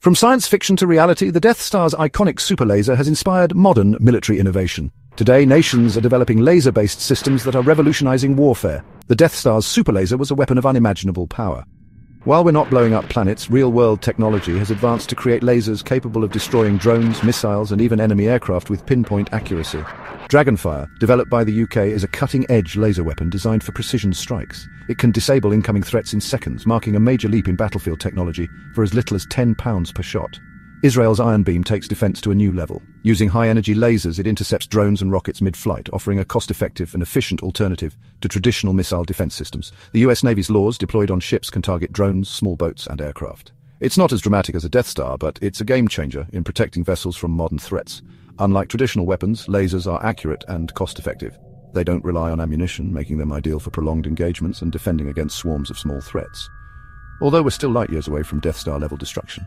From science fiction to reality, the Death Star's iconic super laser has inspired modern military innovation. Today, nations are developing laser-based systems that are revolutionizing warfare. The Death Star's super laser was a weapon of unimaginable power. While we're not blowing up planets, real-world technology has advanced to create lasers capable of destroying drones, missiles, and even enemy aircraft with pinpoint accuracy. Dragonfire, developed by the UK, is a cutting-edge laser weapon designed for precision strikes. It can disable incoming threats in seconds, marking a major leap in battlefield technology for as little as 10 pounds per shot. Israel's Iron Beam takes defense to a new level. Using high-energy lasers, it intercepts drones and rockets mid-flight, offering a cost-effective and efficient alternative to traditional missile defense systems. The US Navy's LAWS deployed on ships can target drones, small boats, and aircraft. It's not as dramatic as a Death Star, but it's a game-changer in protecting vessels from modern threats. Unlike traditional weapons, lasers are accurate and cost-effective. They don't rely on ammunition, making them ideal for prolonged engagements and defending against swarms of small threats. Although we're still light years away from Death Star-level destruction.